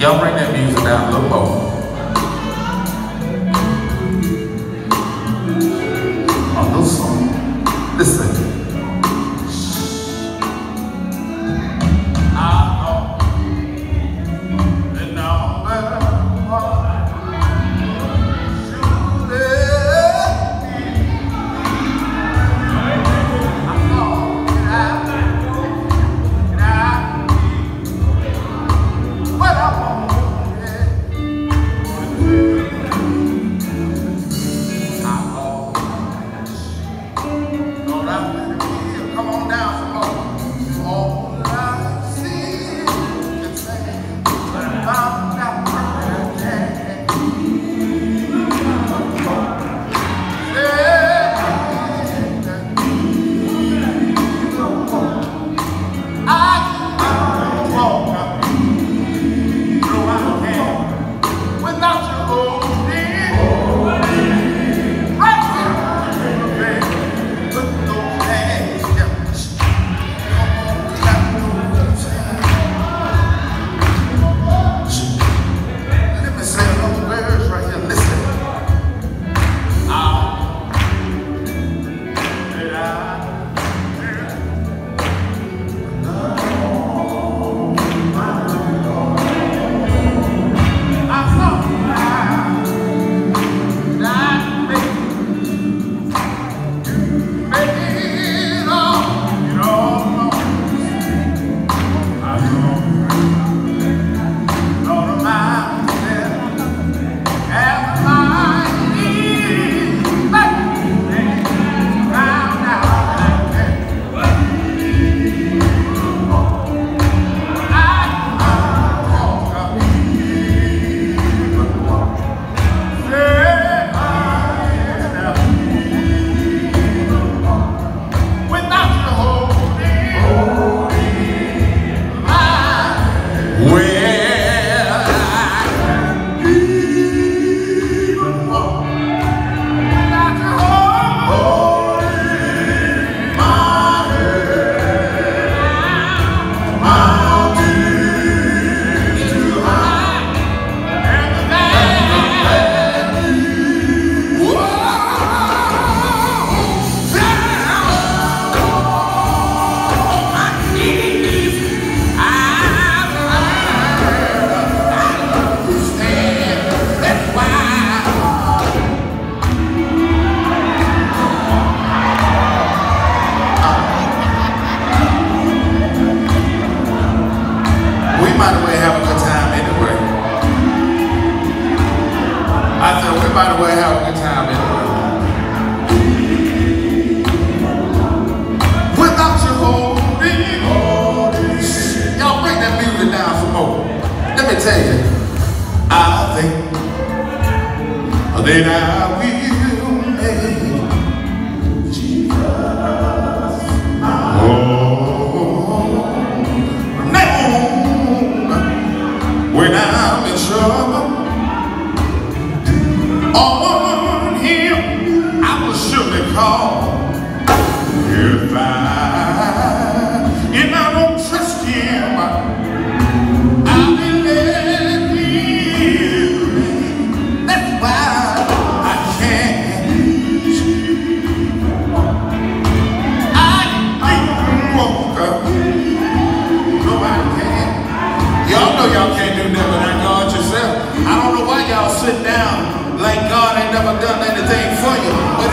Y'all bring that music down a little more. down. Come on down some more. That I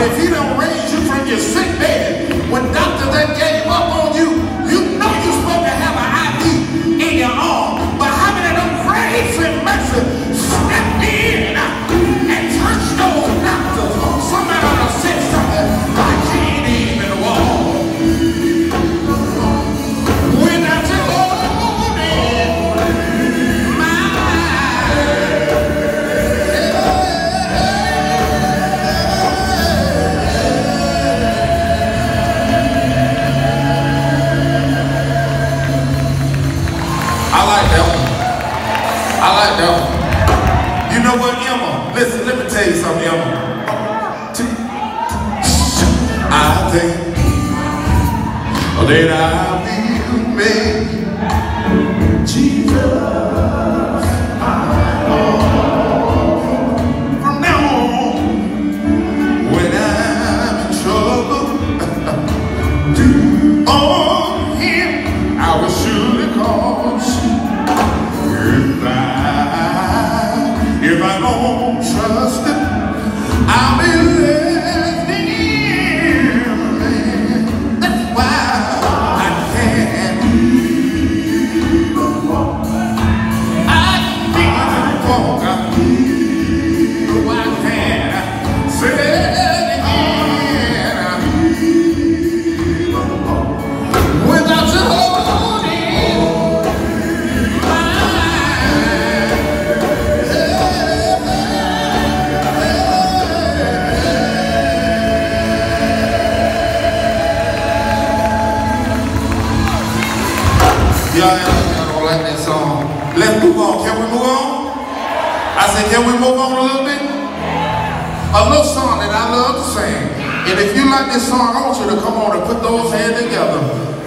will make Jesus said, can we move on a little bit? A little song that I love to sing. And if you like this song, I want you to come on and put those hands together.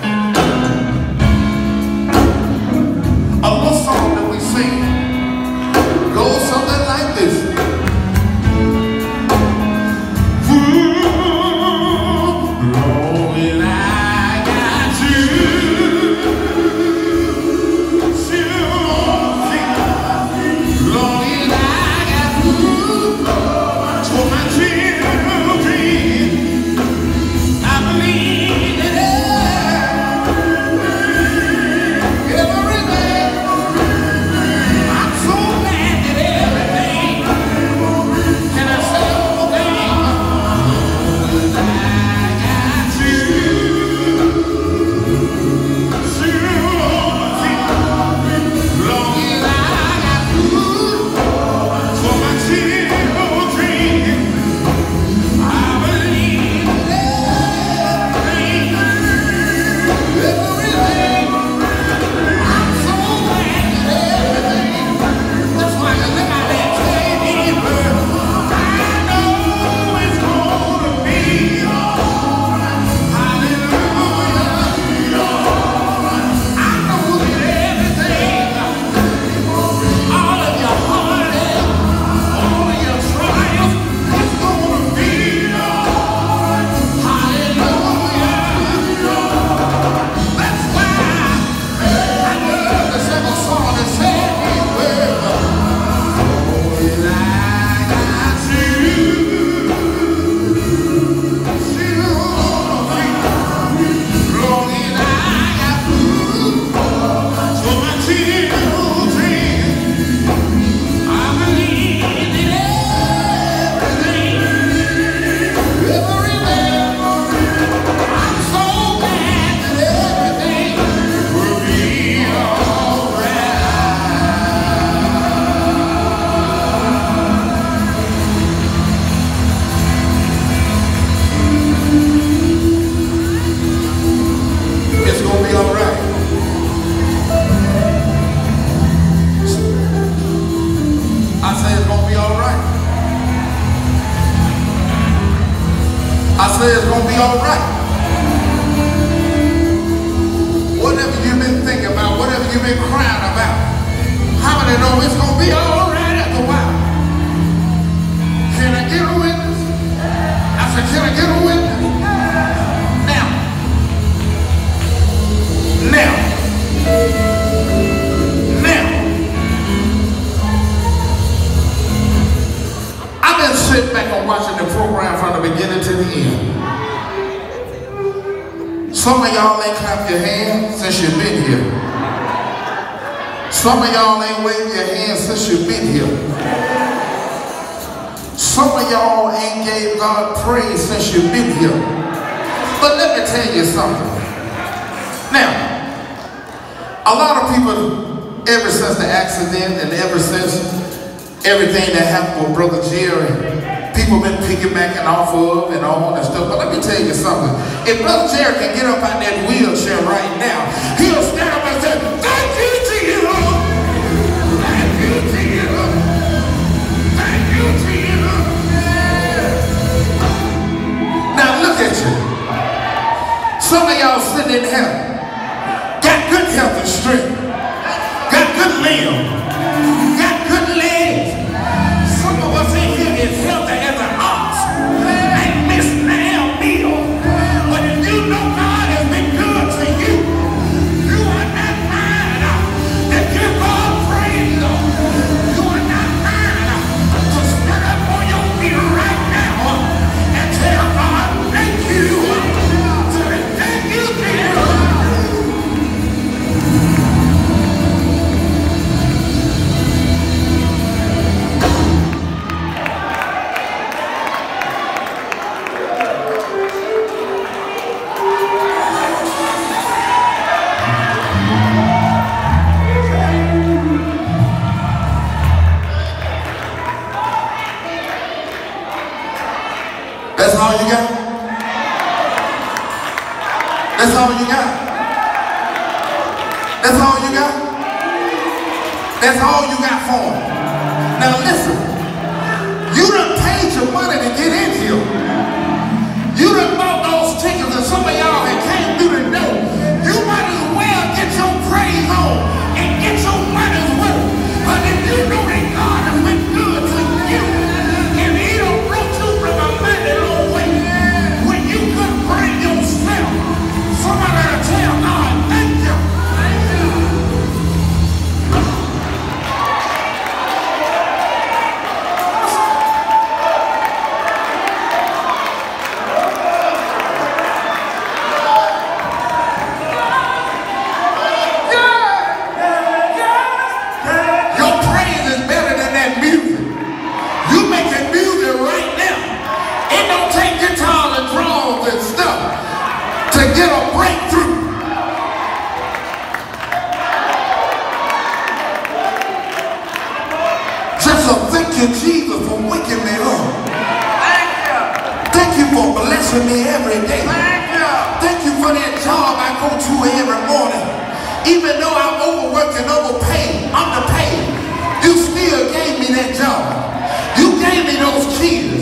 Some of y'all ain't clapped your hands since you've been here. Some of y'all ain't waved your hands since you've been here. Some of y'all ain't gave God praise since you've been here. But let me tell you something. Now, a lot of people, ever since the accident and ever since everything that happened with Brother Jerry, people been piggybacking off of and all and stuff. But let me tell you something. If Brother Jerry can get up out that wheelchair right now, he'll stand up and say, Thank you, Jesus. Thank you, Jesus. Thank you, Jesus. Now look at you. Some of y'all sitting in heaven got good health and strength, got good limbs, That's all you got? That's all you got? That's all you got? That's all you got for him. Now listen, you done paid your money to get in here. You done every day. Thank you for that job I go to every morning. Even though I'm overworked and overpaid, I'm the paid. You still gave me that job. You gave me those kids.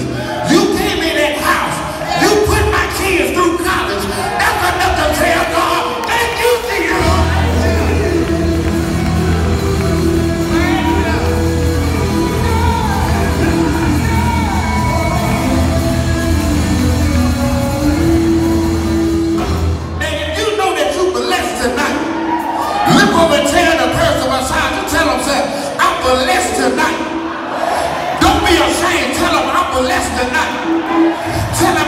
blessed tonight. Don't be ashamed. Tell them I'm blessed tonight. Tell